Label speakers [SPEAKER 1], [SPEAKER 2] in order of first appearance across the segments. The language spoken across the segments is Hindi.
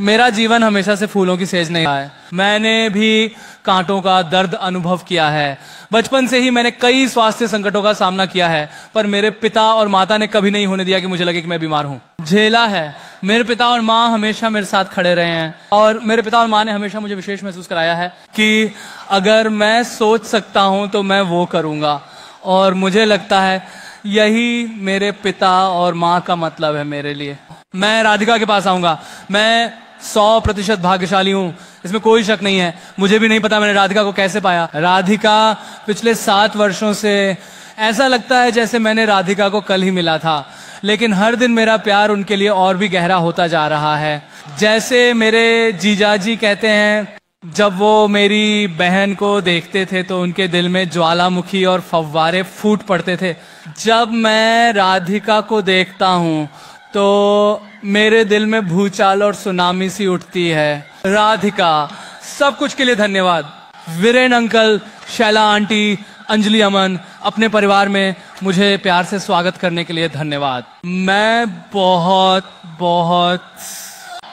[SPEAKER 1] मेरा जीवन हमेशा से फूलों की सेज नहीं रहा है। मैंने भी कांटों का दर्द अनुभव किया है। बचपन से ही मैंने कई स्वास्थ्य संकटों का सामना किया है, पर मेरे पिता और माता ने कभी नहीं होने दिया कि मुझे लगे कि मैं बीमार हूँ। झेला है। मेरे पिता और माँ हमेशा मेरे साथ खड़े रहे हैं, और मेरे पिता और माँ ने हमेशा मुझे विशेष महसूस कराया है कि अगर मैं सोच सकता हूँ तो मैं वो करूँगा। और मुझे लगता है यही मेरे पिता और माँ का मतलब है मेरे लिए। मैं राधिका के पास आऊँगा। मैं सौ प्रतिशत भाग्यशाली हूँ। इसमें कोई शक नहीं है। मुझे भी नहीं पता मैंने राधिका को कैसे पाया। राधिका पिछले सात वर्षों से ऐसा लगता है जैसे मैंने राधिका को कल ही मिला था। लेकिन हर दिन मेरा प्यार उनके लिए और भी गहरा होता जा रहा है। जैसे मेरे जीजाजी कहते हैं, जब वो मेरी बहन को देखते थे तो उनके दिल में ज्वालामुखी और फव्वारे फूट पड़ते थे। जब मैं राधिका को देखता हूँ तो मेरे दिल में भूचाल और सुनामी सी उठती है। राधिका, सब कुछ के लिए धन्यवाद। वीरेन अंकल, शैला आंटी, अंजलि अमन, अपने परिवार में मुझे प्यार से स्वागत करने के लिए धन्यवाद। मैं बहुत बहुत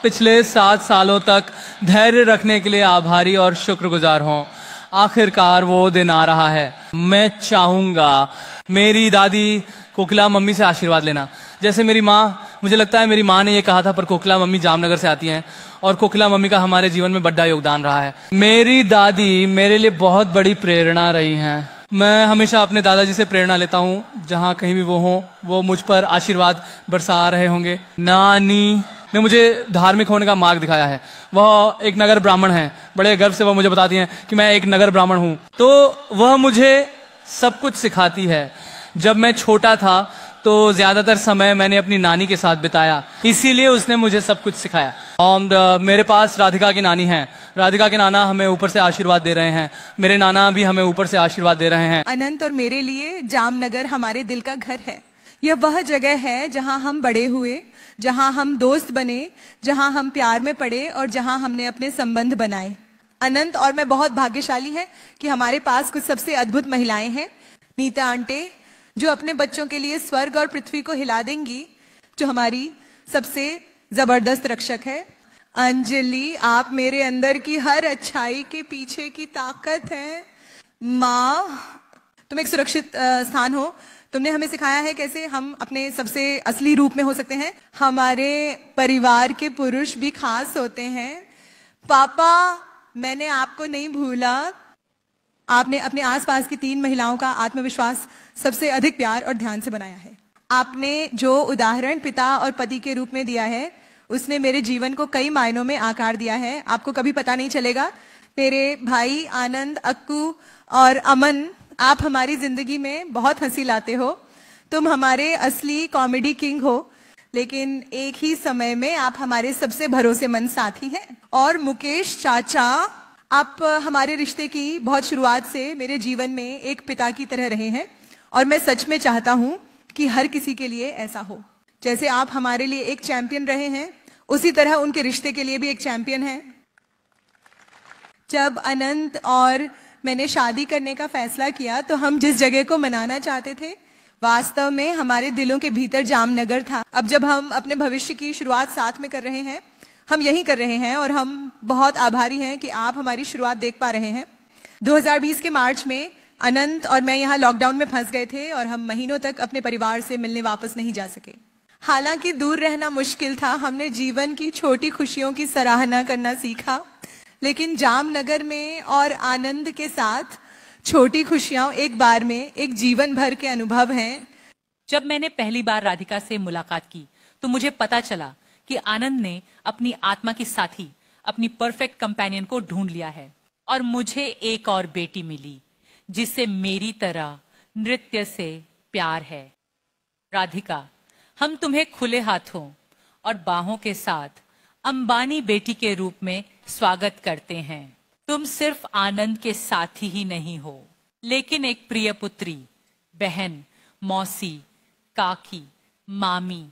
[SPEAKER 1] पिछले सात सालों तक धैर्य रखने के लिए आभारी और शुक्रगुजार हूँ। आखिरकार वो दिन आ रहा है। मैं चाहूँगा मेरी दादी कोकिला मम्मी से आशीर्वाद लेना। जैसे मेरी माँ मुझे लगता है मेरी माँ ने ये कहा था, पर कोकिला मम्मी जामनगर से आती हैं और कोकिला मम्मी का हमारे जीवन में बड़ा योगदान रहा है। मेरी दादी मेरे लिए बहुत बड़ी प्रेरणा रही हैं। मैं हमेशा अपने दादाजी से प्रेरणा लेता हूँ, जहाँ कहीं भी वो हों, वो मुझ पर आशीर्वाद बरसा रहे होंगे। नानी ने मुझे धार्मिक होने का मार्ग दिखाया है। वह एक नगर ब्राह्मण है। बड़े गर्व से वह मुझे बताती हैं कि मैं एक नगर ब्राह्मण हूँ। तो वह मुझे सब कुछ सिखाती है। जब मैं छोटा था तो ज़्यादातर समय मैंने अपनी नानी के साथ बिताया। इसीलिए उसने मुझे सब कुछ सिखाया। और मेरे पास राधिका की नानी है। राधिका के नाना हमें ऊपर से आशीर्वाद दे रहे हैं। मेरे नाना भी हमें ऊपर से आशीर्वाद दे रहे हैं।
[SPEAKER 2] अनंत और मेरे लिए जामनगर हमारे दिल का घर है। यह वह जगह है जहाँ हम बड़े हुए, जहाँ हम दोस्त बने, जहाँ हम प्यार में पड़े और जहाँ हमने अपने संबंध बनाए। अनंत, और मैं बहुत भाग्यशाली है कि हमारे पास कुछ सबसे अद्भुत महिलाएँ हैं। नीता आंटे जो अपने बच्चों के लिए स्वर्ग और पृथ्वी को हिला देंगी, जो हमारी सबसे ज़बरदस्त रक्षक है। अंजलि, आप मेरे अंदर की हर अच्छाई के पीछे की ताकत है। माँ, तुम एक सुरक्षित स्थान हो। तुमने हमें सिखाया है कैसे हम अपने सबसे असली रूप में हो सकते हैं। हमारे परिवार के पुरुष भी खास होते हैं। पापा, मैंने आपको नहीं भूला। आपने अपने आसपास की तीन महिलाओं का आत्मविश्वास सबसे अधिक प्यार और ध्यान से बनाया है। आपने जो उदाहरण पिता और पति के रूप में दिया है, उसने मेरे जीवन को कई मायनों में आकार दिया है। आपको कभी पता नहीं चलेगा, मेरे भाई आनंद, अक्कू और अमन, आप हमारी ज़िंदगी में बहुत हँसी लाते हो। तुम हमारे असली कॉमेडी किंग हो, लेकिन एक ही समय में आप हमारे सबसे भरोसेमंद साथी हैं। और मुकेश चाचा आप हमारे रिश्ते की बहुत शुरुआत से मेरे जीवन में एक पिता की तरह रहे हैं और मैं सच में चाहता हूँ कि हर किसी के लिए ऐसा हो। जैसे आप हमारे लिए एक चैंपियन रहे हैं, उसी तरह उनके रिश्ते के लिए भी एक चैंपियन है। जब अनंत और मैंने शादी करने का फैसला किया तो हम जिस जगह को मनाना चाहते थे, वास्तव में हमारे दिलों के भीतर जामनगर था। अब जब हम अपने भविष्य की शुरुआत साथ में कर रहे हैं हम यही कर रहे हैं और हम बहुत आभारी हैं कि आप हमारी शुरुआत देख पा रहे हैं। 2020 के मार्च में अनंत और मैं यहाँ लॉकडाउन में फंस गए थे और हम महीनों तक अपने परिवार से मिलने वापस नहीं जा सके। हालाँकि दूर रहना मुश्किल था, हमने जीवन की छोटी खुशियों की सराहना करना सीखा, लेकिन जामनगर में और आनंद के साथ छोटी खुशियाँ एक बार में एक जीवन भर के अनुभव हैं।
[SPEAKER 3] जब मैंने पहली बार राधिका से मुलाकात की तो मुझे पता चला कि आनंद ने अपनी आत्मा की साथी, अपनी परफेक्ट कंपेनियन को ढूंढ लिया है। और मुझे एक और बेटी मिली, जिससे मेरी तरह नृत्य से प्यार है। राधिका, हम तुम्हें खुले हाथों और बाहों के साथ अंबानी बेटी के रूप में स्वागत करते हैं। तुम सिर्फ़ आनंद के साथी ही नहीं हो, लेकिन एक प्रिय पुत्री, बहन, मौसी, काकी, मामी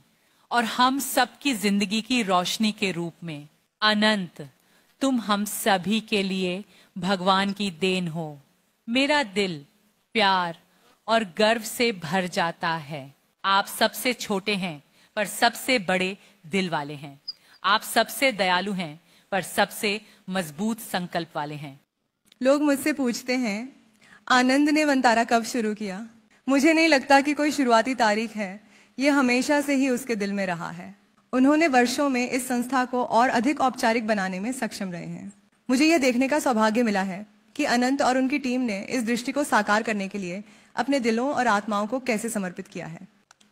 [SPEAKER 3] और हम सबकी ज़िंदगी की रोशनी के रूप में। अनंत, तुम हम सभी के लिए भगवान की देन हो। मेरा दिल प्यार और गर्व से भर जाता है। आप सबसे छोटे हैं, पर सबसे बड़े दिल वाले हैं। आप सबसे दयालु हैं, पर सबसे मज़बूत संकल्प वाले हैं।
[SPEAKER 2] लोग मुझसे पूछते हैं, आनंद ने वंतारा कब शुरू किया? मुझे नहीं लगता कि कोई शुरुआती तारीख है। ये हमेशा से ही उसके दिल में रहा है। उन्होंने वर्षों में इस संस्था को और अधिक औपचारिक बनाने में सक्षम रहे हैं। मुझे यह देखने का सौभाग्य मिला है कि अनंत और उनकी टीम ने इस दृष्टि को साकार करने के लिए अपने दिलों और आत्माओं को कैसे समर्पित किया है।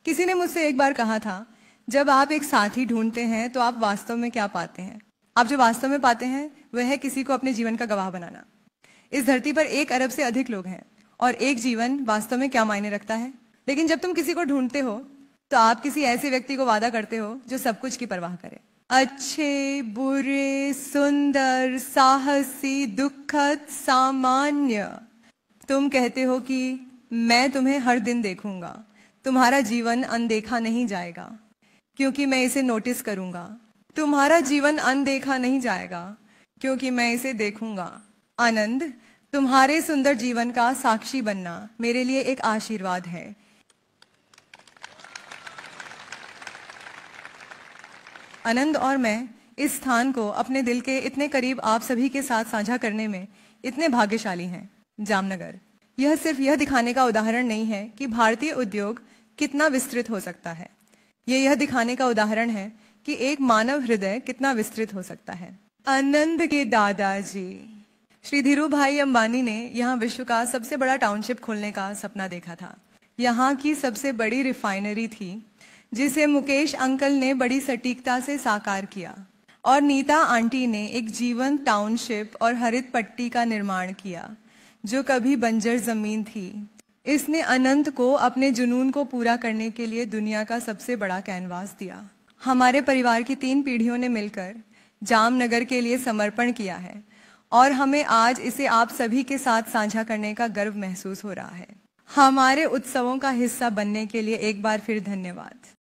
[SPEAKER 2] किसी ने मुझसे एक बार कहा था, जब आप एक साथी ढूंढते हैं तो आप वास्तव में क्या पाते हैं? आप जो वास्तव में पाते हैं, वह है किसी को अपने जीवन का गवाह बनाना। इस धरती पर एक अरब से अधिक लोग हैं, और एक जीवन वास्तव में क्या मायने रखता है? लेकिन जब तुम किसी को ढूंढते हो तो आप किसी ऐसे व्यक्ति को वादा करते हो जो सब कुछ की परवाह करे? अच्छे, बुरे, सुंदर, साहसी, दुखद, सामान्य। तुम कहते हो कि मैं तुम्हें हर दिन देखूँगा। तुम्हारा जीवन अनदेखा नहीं जाएगा, क्योंकि मैं इसे नोटिस करूँगा। तुम्हारा जीवन अनदेखा नहीं जाएगा, क्योंकि मैं इसे देखूँगा। आनंद, तुम्हारे सुंदर जीवन का साक्षी बनना मेरे लिए एक आशीर्वाद है। आनंद और मैं इस स्थान को अपने दिल के इतने करीब आप सभी के साथ साझा करने में इतने भाग्यशाली हैं। जामनगर। यह सिर्फ़ यह दिखाने का उदाहरण नहीं है कि भारतीय उद्योग कितना विस्तृत हो सकता है। ये यह दिखाने का उदाहरण है कि एक मानव हृदय कितना विस्तृत हो सकता है। आनंद के दादाजी। श्री धीरू भाई अंबानी ने यहाँ विश्व का सबसे बड़ा टाउनशिप खोलने का सपना देखा था। यहाँ की सबसे बड़ी रिफाइनरी थी जिसे मुकेश अंकल ने बड़ी सटीकता से साकार किया और नीता आंटी ने एक जीवन टाउनशिप और हरित पट्टी का निर्माण किया, जो कभी बंजर ज़मीन थी। इसने अनंत को अपने जुनून को पूरा करने के लिए दुनिया का सबसे बड़ा कैनवास दिया। हमारे परिवार की तीन पीढ़ियों ने मिलकर जामनगर के लिए समर्पण किया है और हमें आज इसे आप सभी के साथ साझा करने का गर्व महसूस हो रहा है। हमारे उत्सवों का हिस्सा बनने के लिए एक बार फिर धन्यवाद।